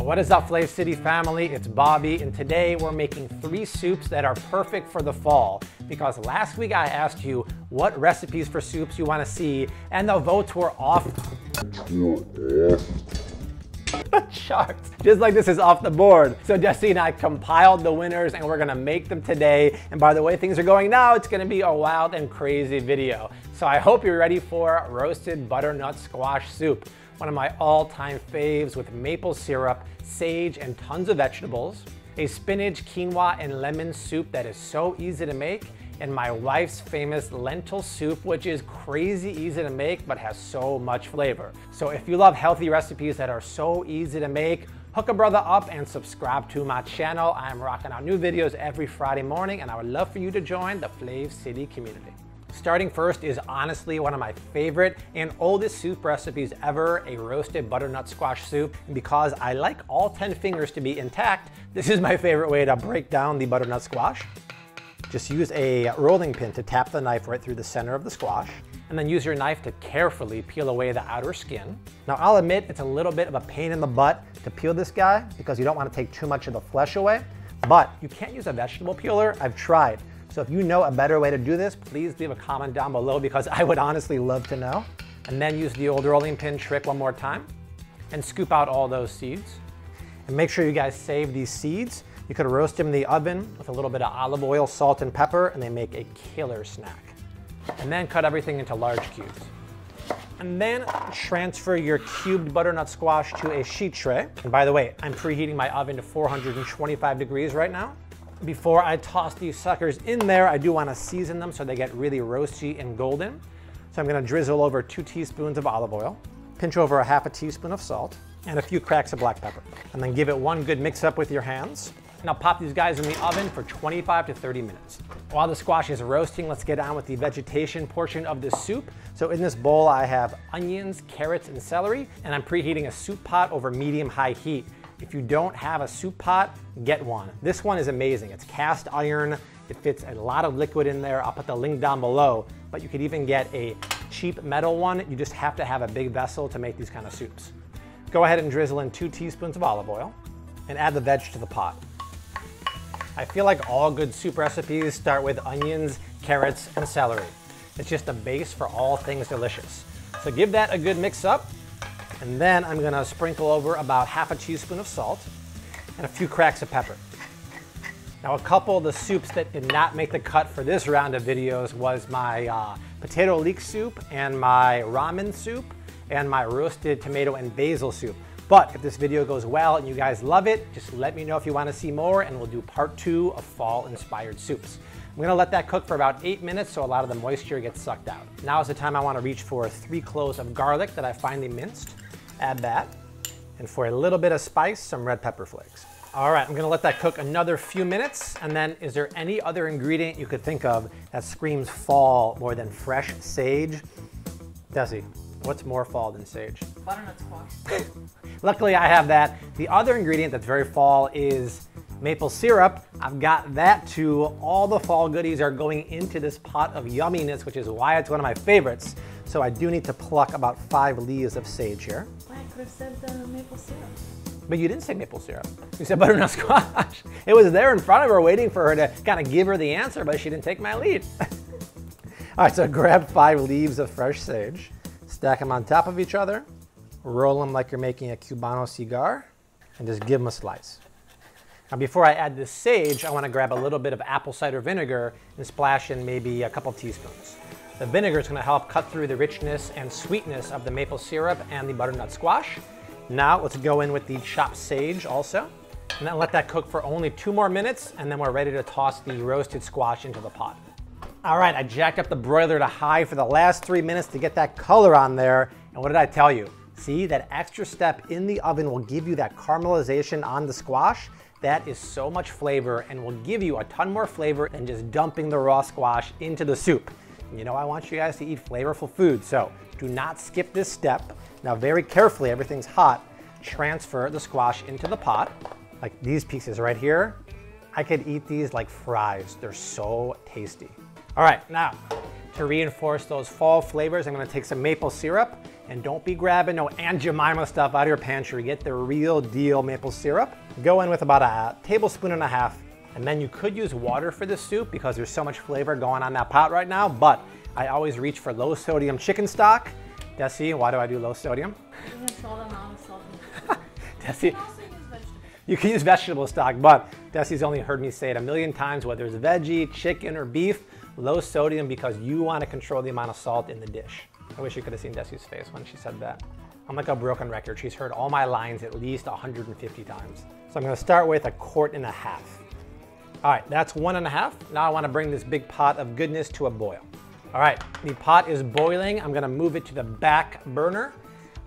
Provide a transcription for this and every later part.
What is up, Flav City family? It's Bobby, and today we're making three soups that are perfect for the fall. Because last week I asked you what recipes for soups you want to see, and the votes were off charts. Just like this is off the board. So Jesse and I compiled the winners, and we're gonna make them today. And by the way things are going now, it's gonna be a wild and crazy video. So I hope you're ready for roasted butternut squash soup one of my all-time faves with maple syrup, sage, and tons of vegetables, a spinach, quinoa, and lemon soup that is so easy to make, and my wife's famous lentil soup, which is crazy easy to make but has so much flavor. So if you love healthy recipes that are so easy to make, hook a brother up and subscribe to my channel. I'm rocking out new videos every Friday morning and I would love for you to join the Flav City community. Starting first is honestly one of my favorite and oldest soup recipes ever, a roasted butternut squash soup. And because I like all 10 fingers to be intact, this is my favorite way to break down the butternut squash. Just use a rolling pin to tap the knife right through the center of the squash and then use your knife to carefully peel away the outer skin. Now I'll admit it's a little bit of a pain in the butt to peel this guy because you don't want to take too much of the flesh away, but you can't use a vegetable peeler. I've tried. So if you know a better way to do this, please leave a comment down below because I would honestly love to know. And then use the old rolling pin trick one more time and scoop out all those seeds. And make sure you guys save these seeds. You could roast them in the oven with a little bit of olive oil, salt, and pepper, and they make a killer snack. And then cut everything into large cubes. And then transfer your cubed butternut squash to a sheet tray. And by the way, I'm preheating my oven to 425 degrees right now. Before I toss these suckers in there, I do wanna season them so they get really roasty and golden. So I'm gonna drizzle over two teaspoons of olive oil, pinch over a half a teaspoon of salt, and a few cracks of black pepper. And then give it one good mix up with your hands. Now pop these guys in the oven for 25 to 30 minutes. While the squash is roasting, let's get on with the vegetation portion of the soup. So in this bowl, I have onions, carrots, and celery, and I'm preheating a soup pot over medium-high heat. If you don't have a soup pot, get one. This one is amazing. It's cast iron. It fits a lot of liquid in there. I'll put the link down below, but you could even get a cheap metal one. You just have to have a big vessel to make these kind of soups. Go ahead and drizzle in two teaspoons of olive oil and add the veg to the pot. I feel like all good soup recipes start with onions, carrots, and celery. It's just a base for all things delicious. So give that a good mix up and then I'm gonna sprinkle over about half a teaspoon of salt and a few cracks of pepper. Now a couple of the soups that did not make the cut for this round of videos was my uh, potato leek soup and my ramen soup and my roasted tomato and basil soup. But if this video goes well and you guys love it, just let me know if you wanna see more and we'll do part two of fall inspired soups. I'm gonna let that cook for about eight minutes so a lot of the moisture gets sucked out. Now is the time I wanna reach for three cloves of garlic that I finely minced add that. And for a little bit of spice, some red pepper flakes. All right, I'm gonna let that cook another few minutes. And then is there any other ingredient you could think of that screams fall more than fresh sage? Desi, what's more fall than sage? Butternut squash. Luckily I have that. The other ingredient that's very fall is maple syrup. I've got that too. All the fall goodies are going into this pot of yumminess, which is why it's one of my favorites. So I do need to pluck about five leaves of sage here. Maple syrup. But you didn't say maple syrup. You said butternut squash. It was there in front of her waiting for her to kind of give her the answer, but she didn't take my lead. All right, so grab five leaves of fresh sage, stack them on top of each other, roll them like you're making a Cubano cigar, and just give them a slice. Now before I add the sage, I wanna grab a little bit of apple cider vinegar and splash in maybe a couple teaspoons. The vinegar is gonna help cut through the richness and sweetness of the maple syrup and the butternut squash. Now let's go in with the chopped sage also. And then let that cook for only two more minutes and then we're ready to toss the roasted squash into the pot. All right, I jacked up the broiler to high for the last three minutes to get that color on there. And what did I tell you? See, that extra step in the oven will give you that caramelization on the squash. That is so much flavor and will give you a ton more flavor than just dumping the raw squash into the soup. You know I want you guys to eat flavorful food, so do not skip this step. Now very carefully, everything's hot, transfer the squash into the pot, like these pieces right here. I could eat these like fries. They're so tasty. All right, now to reinforce those fall flavors, I'm gonna take some maple syrup And don't be grabbing no Aunt Jemima stuff out of your pantry. Get the real deal maple syrup. Go in with about a tablespoon and a half. And then you could use water for this soup because there's so much flavor going on that pot right now. But I always reach for low sodium chicken stock. Desi, why do I do low sodium? You can salt amount salt Desi, You can also use vegetable. you can use vegetable stock, but Desi's only heard me say it a million times, whether it's veggie, chicken, or beef, low sodium because you want to control the amount of salt in the dish. I wish you could have seen Desi's face when she said that. I'm like a broken record. She's heard all my lines at least 150 times. So I'm gonna start with a quart and a half. All right, that's one and a half. Now I wanna bring this big pot of goodness to a boil. All right, the pot is boiling. I'm gonna move it to the back burner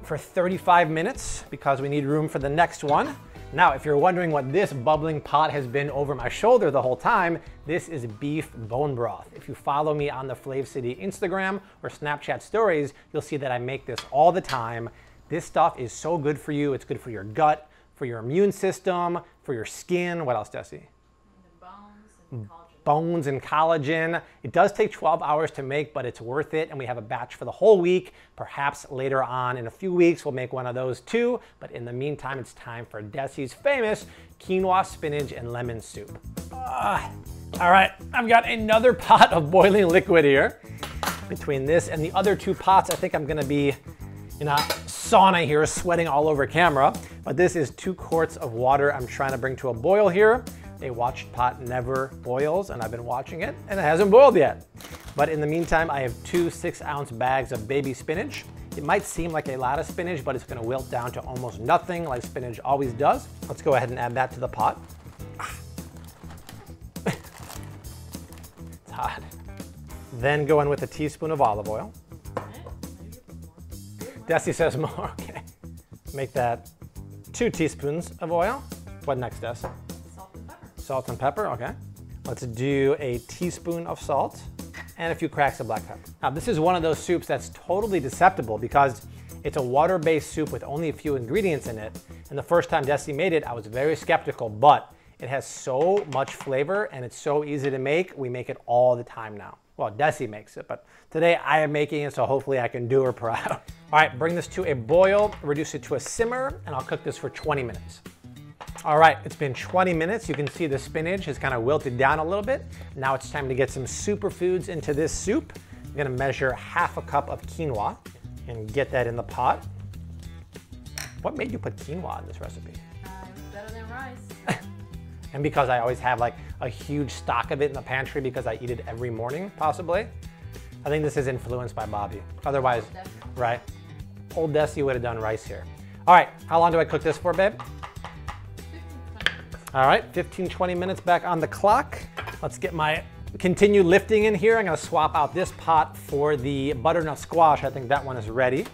for 35 minutes because we need room for the next one. Now, if you're wondering what this bubbling pot has been over my shoulder the whole time, this is beef bone broth. If you follow me on the Flav City Instagram or Snapchat stories, you'll see that I make this all the time. This stuff is so good for you. It's good for your gut, for your immune system, for your skin. What else, Desi? The bones and collagen. It does take 12 hours to make, but it's worth it. And we have a batch for the whole week. Perhaps later on in a few weeks, we'll make one of those too. But in the meantime, it's time for Desi's famous quinoa, spinach, and lemon soup. Ah, all right, I've got another pot of boiling liquid here. Between this and the other two pots, I think I'm gonna be in a sauna here, sweating all over camera. But this is two quarts of water I'm trying to bring to a boil here. A watched pot never boils, and I've been watching it, and it hasn't boiled yet. But in the meantime, I have two six ounce bags of baby spinach. It might seem like a lot of spinach, but it's gonna wilt down to almost nothing like spinach always does. Let's go ahead and add that to the pot. it's hot. Then go in with a teaspoon of olive oil. Desi says more, okay. Make that two teaspoons of oil. What next, Des? Salt and pepper. Okay. Let's do a teaspoon of salt and a few cracks of black pepper. Now, this is one of those soups that's totally deceptible because it's a water-based soup with only a few ingredients in it. And the first time Desi made it, I was very skeptical, but it has so much flavor and it's so easy to make. We make it all the time now. Well, Desi makes it, but today I am making it, so hopefully I can do her proud. All right, bring this to a boil, reduce it to a simmer, and I'll cook this for 20 minutes. All right, it's been 20 minutes. You can see the spinach has kind of wilted down a little bit. Now it's time to get some superfoods into this soup. I'm gonna measure half a cup of quinoa and get that in the pot. What made you put quinoa in this recipe? Uh, better than rice. And because I always have like a huge stock of it in the pantry because I eat it every morning, possibly. I think this is influenced by Bobby. Otherwise, right? Old Desi would have done rice here. All right, how long do I cook this for, babe? 15, 20 minutes. All right, 15, 20 minutes back on the clock. Let's get my continue lifting in here. I'm gonna swap out this pot for the butternut squash. I think that one is ready.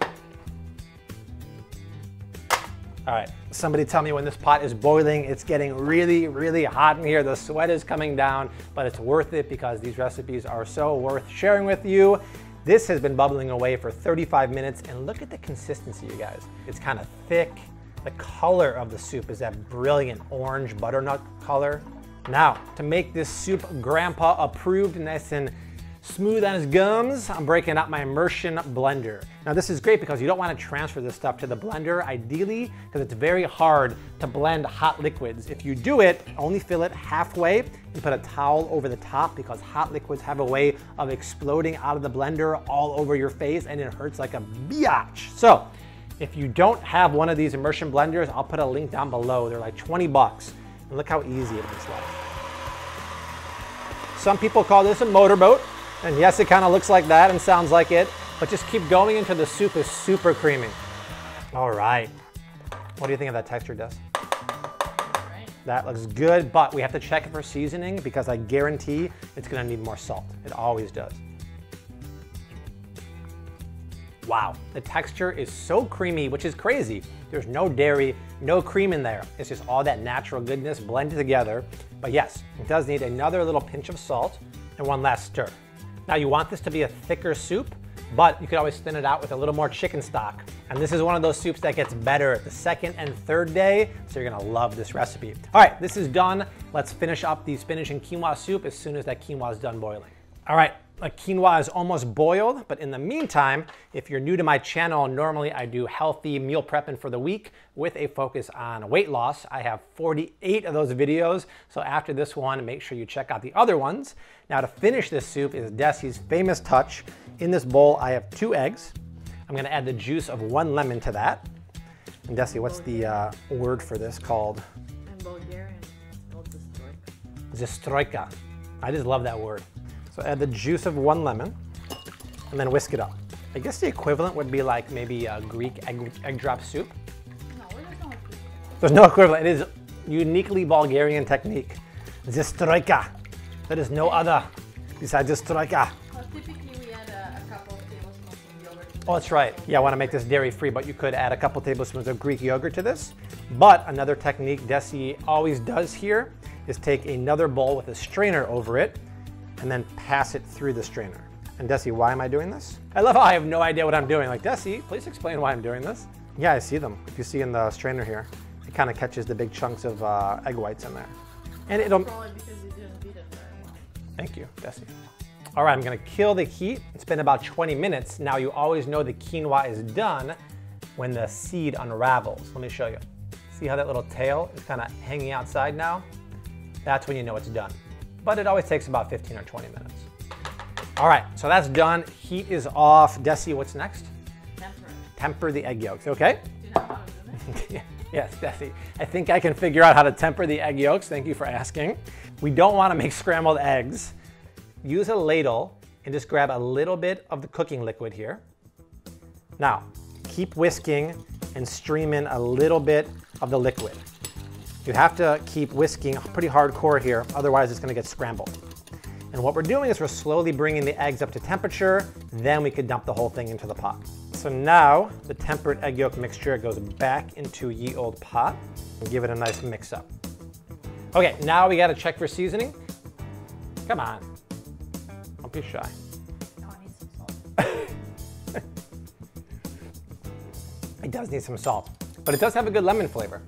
All right, somebody tell me when this pot is boiling. It's getting really, really hot in here. The sweat is coming down, but it's worth it because these recipes are so worth sharing with you. This has been bubbling away for 35 minutes, and look at the consistency, you guys. It's kind of thick. The color of the soup is that brilliant orange butternut color. Now, to make this soup grandpa approved, nice and smooth on his gums, I'm breaking out my immersion blender. Now this is great because you don't want to transfer this stuff to the blender, ideally, because it's very hard to blend hot liquids. If you do it, only fill it halfway and put a towel over the top because hot liquids have a way of exploding out of the blender all over your face and it hurts like a biatch. So, if you don't have one of these immersion blenders, I'll put a link down below. They're like 20 bucks. And look how easy it like. Some people call this a motorboat. And yes, it kind of looks like that and sounds like it, but just keep going until the soup is super creamy. All right. What do you think of that texture, Des? That looks good, but we have to check it for seasoning because I guarantee it's gonna need more salt. It always does. Wow, the texture is so creamy, which is crazy. There's no dairy, no cream in there. It's just all that natural goodness blended together. But yes, it does need another little pinch of salt and one last stir. Now you want this to be a thicker soup, but you could always thin it out with a little more chicken stock. And this is one of those soups that gets better the second and third day, so you're gonna love this recipe. All right, this is done. Let's finish up the spinach and quinoa soup as soon as that quinoa is done boiling. All right, The quinoa is almost boiled, but in the meantime, if you're new to my channel, normally I do healthy meal prepping for the week with a focus on weight loss. I have 48 of those videos, so after this one, make sure you check out the other ones. Now to finish this soup is Desi's famous touch. In this bowl, I have two eggs. I'm gonna add the juice of one lemon to that. And Desi, what's the uh, word for this called? In Bulgarian, it's called destroyka. Zastroika. I just love that word. So add the juice of one lemon and then whisk it up. I guess the equivalent would be like maybe a Greek egg, egg drop soup. No, we're just going with There's no equivalent. It is uniquely Bulgarian technique. Zastroika. There is no other besides Zastroika. Well, typically we add a, a couple of tablespoons of yogurt. to Oh, that's right. Yeah, I want to make this dairy free, but you could add a couple tablespoons of Greek yogurt to this. But another technique Desi always does here is take another bowl with a strainer over it and then pass it through the strainer. And Desi, why am I doing this? I love how I have no idea what I'm doing. Like, Desi, please explain why I'm doing this. Yeah, I see them. If you see in the strainer here, it kind of catches the big chunks of uh, egg whites in there. And it'll, Probably because you didn't beat it very well. Thank you, Desi. All right, I'm gonna kill the heat. It's been about 20 minutes. Now you always know the quinoa is done when the seed unravels. Let me show you. See how that little tail is kind of hanging outside now? That's when you know it's done. But it always takes about 15 or 20 minutes. All right, so that's done. Heat is off. Desi, what's next? Temperate. Temper the egg yolks, okay? Do you know how to do this? yes, Desi. I think I can figure out how to temper the egg yolks. Thank you for asking. We don't want to make scrambled eggs. Use a ladle and just grab a little bit of the cooking liquid here. Now, keep whisking and stream in a little bit of the liquid. You have to keep whisking pretty hardcore here, otherwise it's gonna get scrambled. And what we're doing is we're slowly bringing the eggs up to temperature, then we could dump the whole thing into the pot. So now the tempered egg yolk mixture goes back into ye old pot and give it a nice mix up. Okay, now we gotta check for seasoning. Come on, don't be shy. I need some salt. It does need some salt, but it does have a good lemon flavor.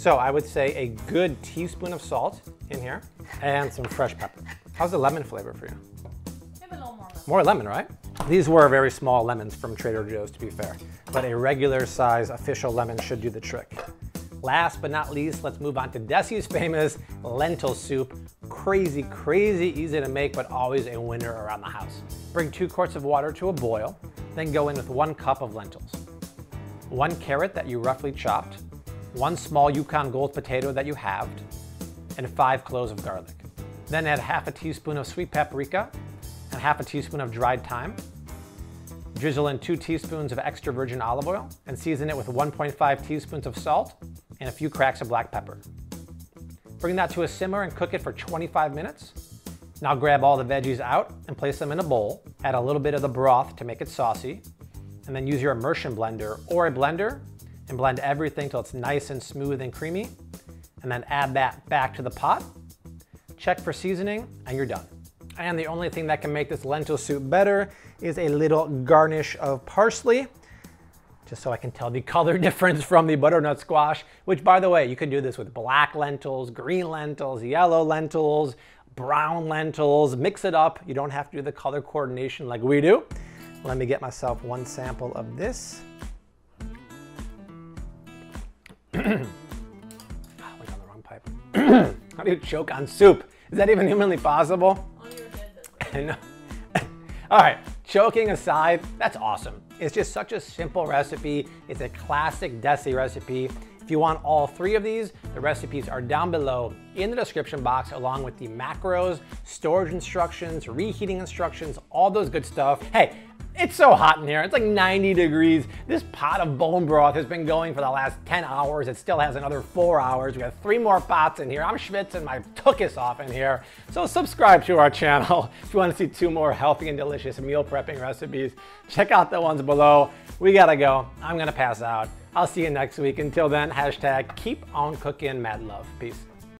So I would say a good teaspoon of salt in here and some fresh pepper. How's the lemon flavor for you? Maybe a little more. lemon. More lemon, right? These were very small lemons from Trader Joe's, to be fair, but a regular size official lemon should do the trick. Last but not least, let's move on to Desi's famous lentil soup. Crazy, crazy easy to make, but always a winner around the house. Bring two quarts of water to a boil, then go in with one cup of lentils, one carrot that you roughly chopped, one small Yukon Gold potato that you halved, and five cloves of garlic. Then add half a teaspoon of sweet paprika and half a teaspoon of dried thyme. Drizzle in two teaspoons of extra virgin olive oil and season it with 1.5 teaspoons of salt and a few cracks of black pepper. Bring that to a simmer and cook it for 25 minutes. Now grab all the veggies out and place them in a bowl. Add a little bit of the broth to make it saucy. And then use your immersion blender or a blender and blend everything till it's nice and smooth and creamy. And then add that back to the pot. Check for seasoning and you're done. And the only thing that can make this lentil soup better is a little garnish of parsley, just so I can tell the color difference from the butternut squash, which by the way, you can do this with black lentils, green lentils, yellow lentils, brown lentils, mix it up. You don't have to do the color coordination like we do. Let me get myself one sample of this. Ah, we got the wrong pipe. How do you choke on soup? Is that even humanly possible? On your head. All right, choking aside, that's awesome. It's just such a simple recipe. It's a classic Desi recipe. If you want all three of these, the recipes are down below in the description box along with the macros, storage instructions, reheating instructions, all those good stuff. Hey, it's so hot in here. It's like 90 degrees. This pot of bone broth has been going for the last 10 hours. It still has another four hours. We have three more pots in here. I'm schwitzing my tuchus off in here. So subscribe to our channel if you want to see two more healthy and delicious meal prepping recipes. Check out the ones below. We gotta go. I'm gonna pass out. I'll see you next week. Until then, hashtag keep on cooking mad love. Peace.